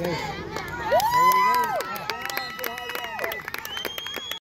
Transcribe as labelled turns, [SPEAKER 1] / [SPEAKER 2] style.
[SPEAKER 1] guys.